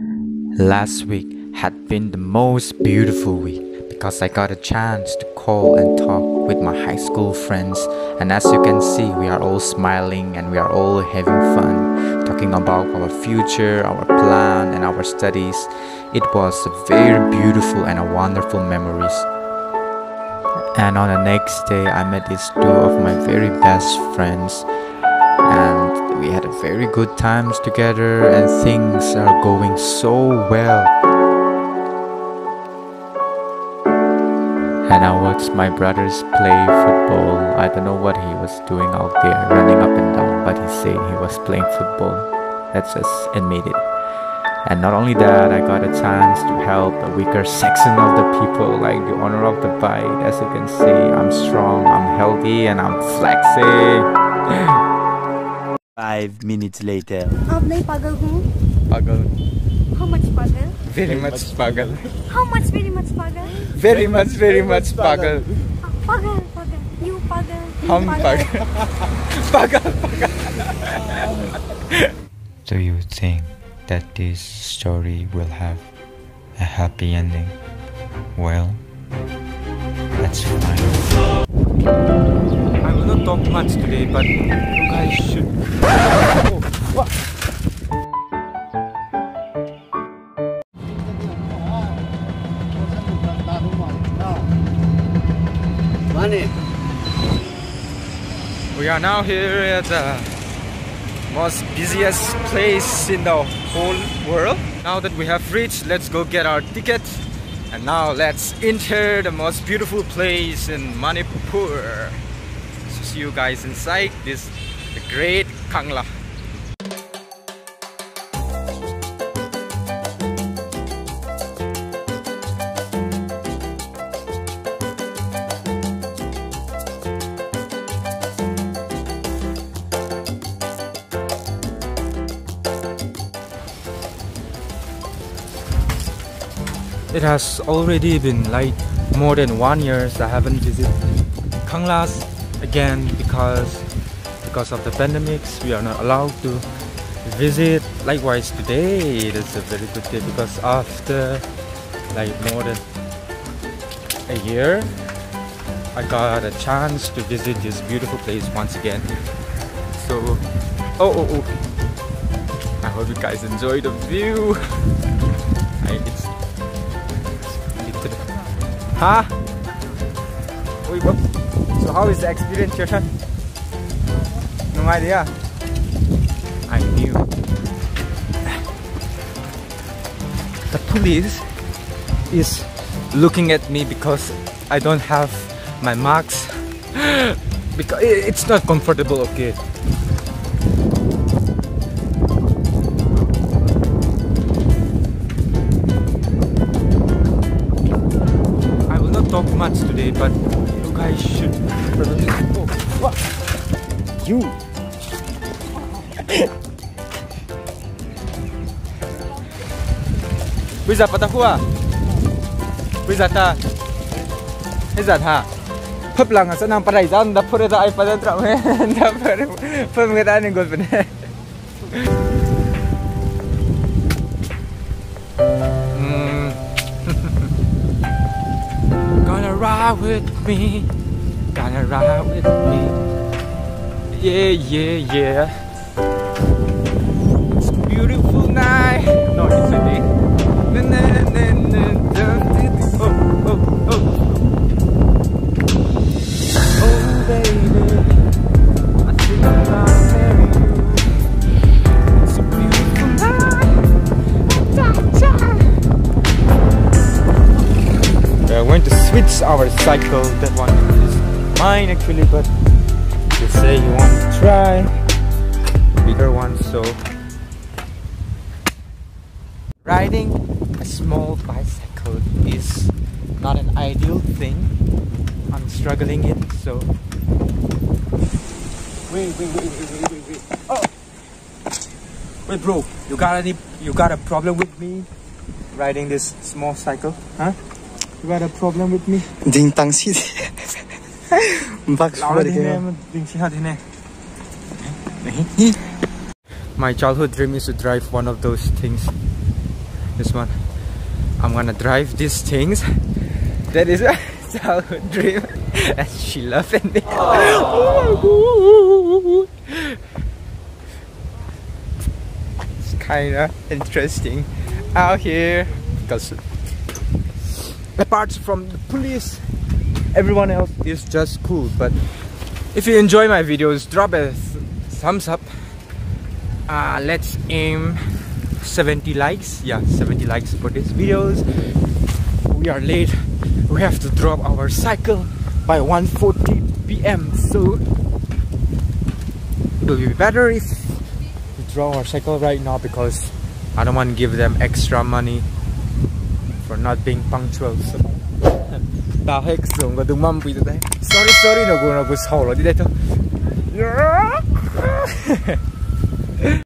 Last week had been the most beautiful week because I got a chance to call and talk with my high school friends. And as you can see, we are all smiling and we are all having fun, talking about our future, our plan, and our studies. It was a very beautiful and a wonderful memories. And on the next day, I met these two of my very best friends, and we had a very good times together, and things are going so well. And I watched my brothers play football. I don't know what he was doing out there, running up and down, but he said he was playing football. Let's just admit it. And not only that, I got a chance to help a weaker section of the people, like the owner of the bike. As you can see, I'm strong, I'm healthy, and I'm flexing. Five minutes later. आप नहीं पागल हूँ Pagal. How much पागल Very much pagal. How much very much पागल Very much, very much pagal. पागल पागल You पागल you हम पागल pagal. pagal, pagal. Do you think that this story will have a happy ending? Well, that's fine. I will not talk much today, but you guys should. Oh, what? We are now here at the most busiest place in the whole world. Now that we have reached, let's go get our ticket. And now let's enter the most beautiful place in Manipur. See you guys inside this great Kangla. It has already been like more than one year I haven't visited Kanglas again because because of the pandemics we are not allowed to visit. Likewise today it is a very good day because after like more than a year I got a chance to visit this beautiful place once again. So oh oh oh I hope you guys enjoy the view. I, it's Huh? Wait, what? So how is the experience, Yoshan? No idea. I knew. The police is looking at me because I don't have my marks. because it's not comfortable, okay? Much today, but you guys should probably. Oh, what? You. Bây giờ bắt đầu à? Bây giờ ta. Bây giờ ta. Phấp lăng sa nang paray jan da phure da ai pa da tra me da phure phơm cái ta nên gol bene. Mm. Ride with me. Gotta ride with me. Yeah, yeah, yeah. Switch our cycle. That one is mine actually, but you say you want to try bigger one, so riding a small bicycle is not an ideal thing. I'm struggling it, so wait, wait, wait, wait, wait, wait. Oh, wait, bro, you got any? You got a problem with me riding this small cycle, huh? You got a problem with me? Ding tang si. Bak Louder than him, ding si hard than My childhood dream is to drive one of those things. this one. I'm gonna drive these things. That is a childhood dream. And she loving it oh it's kinda interesting out here. Because apart from the police everyone else is just cool. But if you enjoy my videos drop a thumbs up. Uh, let's aim 70 likes. Yeah 70 likes for these videos. We are late. We have to drop our cycle by 1:40 p.m. so it will be better if we draw our cycle right now because I don't want to give them extra money for not being punctual. So xuống có đúng mâm bị đấy sorry sorry nó cũng nó cũng sầu